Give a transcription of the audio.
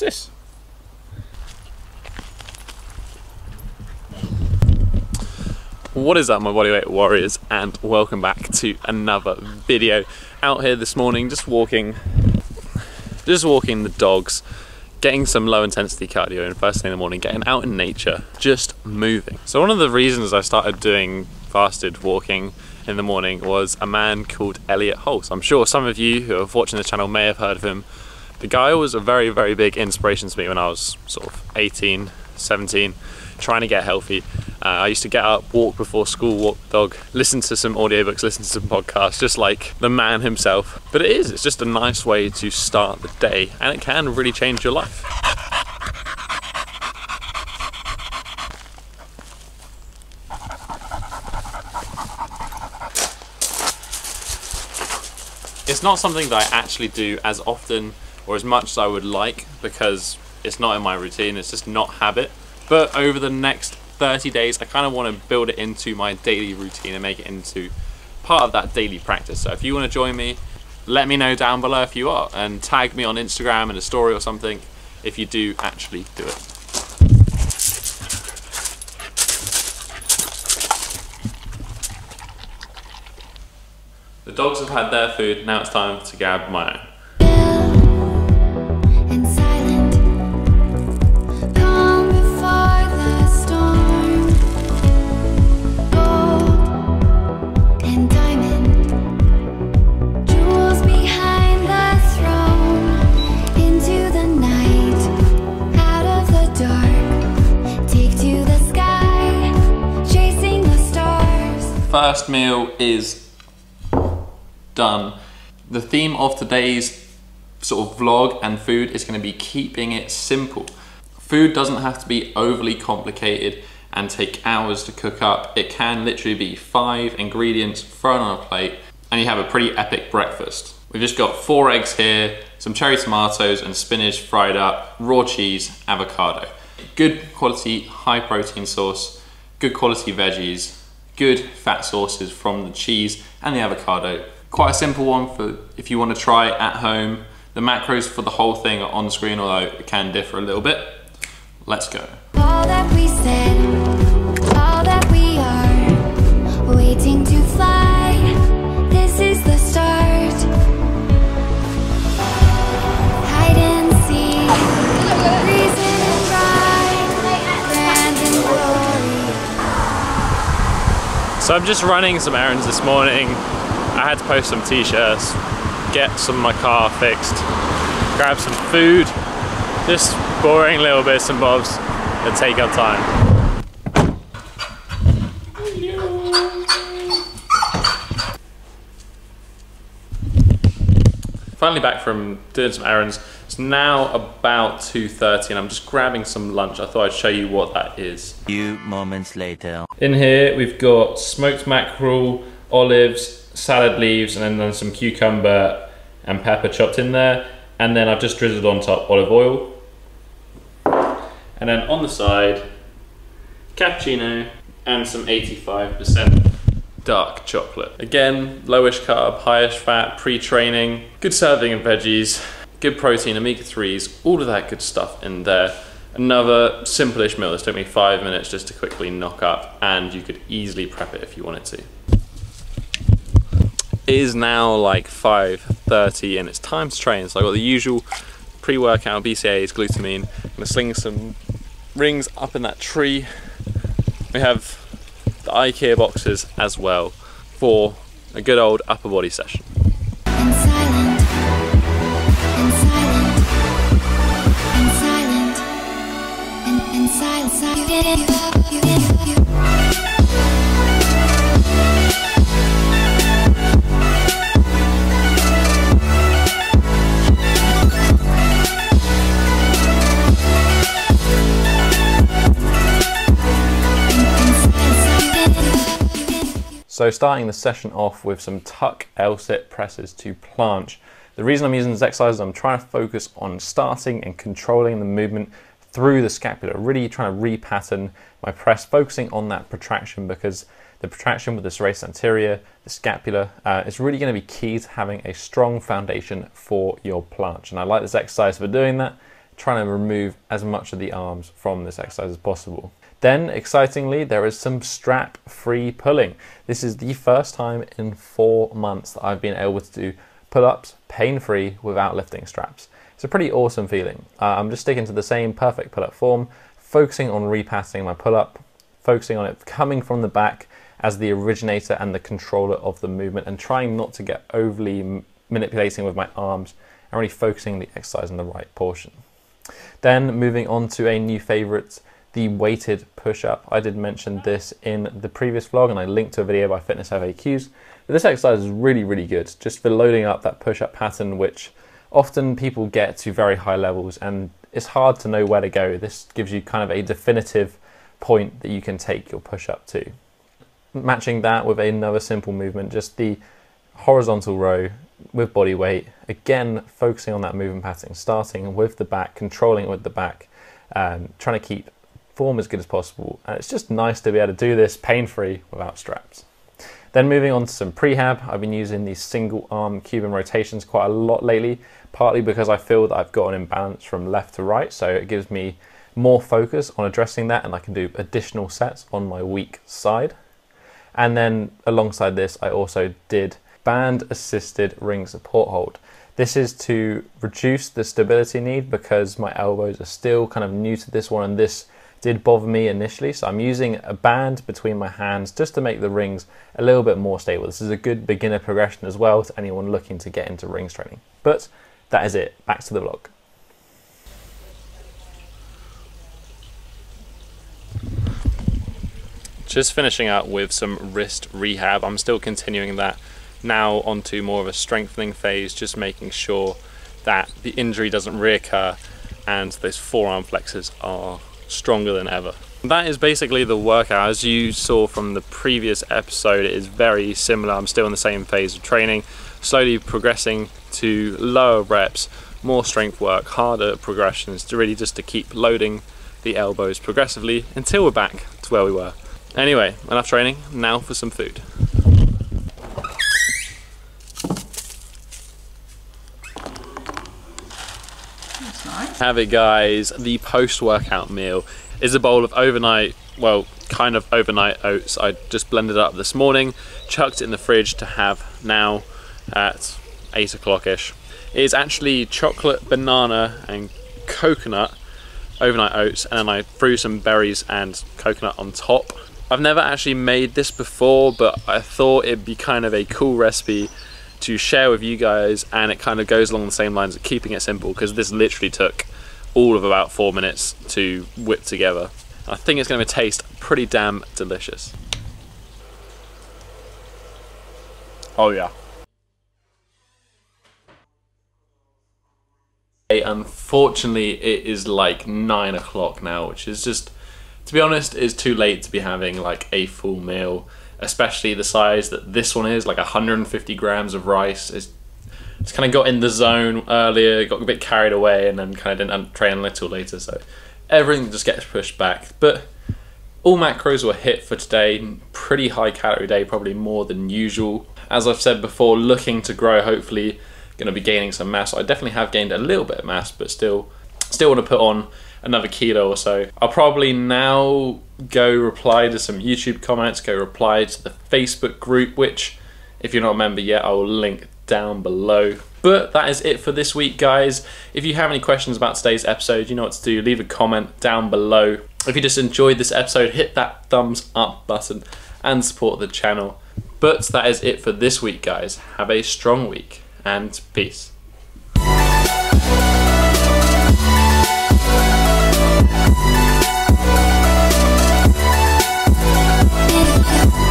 What's this? What is up my bodyweight warriors and welcome back to another video. Out here this morning just walking just walking the dogs, getting some low intensity cardio in first thing in the morning, getting out in nature, just moving. So one of the reasons I started doing fasted walking in the morning was a man called Elliot Hulse. I'm sure some of you who are watching the channel may have heard of him. The guy was a very, very big inspiration to me when I was sort of 18, 17, trying to get healthy. Uh, I used to get up, walk before school, walk the dog, listen to some audiobooks, listen to some podcasts, just like the man himself. But it is, it's just a nice way to start the day and it can really change your life. It's not something that I actually do as often or as much as I would like because it's not in my routine, it's just not habit. But over the next 30 days, I kind of want to build it into my daily routine and make it into part of that daily practice. So if you want to join me, let me know down below if you are and tag me on Instagram in a story or something if you do actually do it. The dogs have had their food, now it's time to grab my first meal is done. The theme of today's sort of vlog and food is going to be keeping it simple. Food doesn't have to be overly complicated and take hours to cook up. It can literally be five ingredients thrown on a plate and you have a pretty epic breakfast. We've just got four eggs here, some cherry tomatoes and spinach fried up, raw cheese, avocado. Good quality, high protein source, good quality veggies, good fat sources from the cheese and the avocado. Quite a simple one for if you want to try at home. The macros for the whole thing are on screen, although it can differ a little bit. Let's go. All that we said, all that we are, waiting to So I'm just running some errands this morning. I had to post some t-shirts, get some of my car fixed, grab some food, just boring little bits and bobs that take up time. Finally back from doing some errands. It's now about 2.30 and I'm just grabbing some lunch. I thought I'd show you what that is. Few moments later. In here we've got smoked mackerel, olives, salad leaves, and then some cucumber and pepper chopped in there. And then I've just drizzled on top olive oil. And then on the side, cappuccino and some 85% dark chocolate. Again, lowish carb, highish fat, pre-training, good serving of veggies, good protein, omega-3s, all of that good stuff in there. Another simple-ish meal. This took me five minutes just to quickly knock up and you could easily prep it if you wanted to. It is now like 5.30 and it's time to train. So I've got the usual pre-workout BCAAs, glutamine. I'm gonna sling some rings up in that tree. We have the IKEA boxes as well for a good old upper body session. So starting the session off with some tuck L-sit presses to planche. The reason I'm using this exercise is I'm trying to focus on starting and controlling the movement through the scapula, really trying to repattern my press, focusing on that protraction because the protraction with the serratus anterior, the scapula, uh, is really going to be key to having a strong foundation for your planche. And I like this exercise for doing that, trying to remove as much of the arms from this exercise as possible. Then, excitingly, there is some strap free pulling. This is the first time in four months that I've been able to do pull ups pain free without lifting straps. It's a pretty awesome feeling. Uh, I'm just sticking to the same perfect pull up form, focusing on repassing my pull up, focusing on it coming from the back as the originator and the controller of the movement, and trying not to get overly manipulating with my arms and really focusing the exercise in the right portion. Then moving on to a new favorite, the weighted push-up. I did mention this in the previous vlog and I linked to a video by Fitness FAQs. But this exercise is really, really good just for loading up that push-up pattern, which often people get to very high levels and it's hard to know where to go. This gives you kind of a definitive point that you can take your push-up to. Matching that with another simple movement, just the horizontal row with body weight. Again, focusing on that movement pattern, starting with the back, controlling it with the back, um, trying to keep as good as possible. And it's just nice to be able to do this pain free without straps. Then moving on to some prehab, I've been using these single arm Cuban rotations quite a lot lately, partly because I feel that I've got an imbalance from left to right, so it gives me more focus on addressing that and I can do additional sets on my weak side. And then alongside this, I also did band assisted ring support hold. This is to reduce the stability need because my elbows are still kind of new to this one and this did bother me initially. So I'm using a band between my hands just to make the rings a little bit more stable. This is a good beginner progression as well to anyone looking to get into rings training. But that is it. Back to the vlog. Just finishing up with some wrist rehab. I'm still continuing that now onto more of a strengthening phase, just making sure that the injury doesn't reoccur and those forearm flexors are stronger than ever. That is basically the workout. As you saw from the previous episode, it is very similar. I'm still in the same phase of training, slowly progressing to lower reps, more strength work, harder progressions, to really just to keep loading the elbows progressively until we're back to where we were. Anyway, enough training, now for some food. Have it guys, the post-workout meal is a bowl of overnight, well, kind of overnight oats. I just blended up this morning, chucked it in the fridge to have now at 8 o'clock-ish. It is actually chocolate, banana and coconut overnight oats and then I threw some berries and coconut on top. I've never actually made this before but I thought it'd be kind of a cool recipe to share with you guys and it kind of goes along the same lines of keeping it simple because this literally took all of about four minutes to whip together. I think it's going to taste pretty damn delicious. Oh yeah. Unfortunately, it is like nine o'clock now, which is just, to be honest, is too late to be having like a full meal especially the size that this one is, like 150 grams of rice. It's, it's kind of got in the zone earlier, got a bit carried away, and then kind of didn't train a little later. So everything just gets pushed back. But all macros were hit for today. Pretty high calorie day, probably more than usual. As I've said before, looking to grow, hopefully going to be gaining some mass. I definitely have gained a little bit of mass, but still, still want to put on another kilo or so. I'll probably now go reply to some YouTube comments, go reply to the Facebook group, which, if you're not a member yet, I will link down below. But that is it for this week, guys. If you have any questions about today's episode, you know what to do. Leave a comment down below. If you just enjoyed this episode, hit that thumbs up button and support the channel. But that is it for this week, guys. Have a strong week and peace. you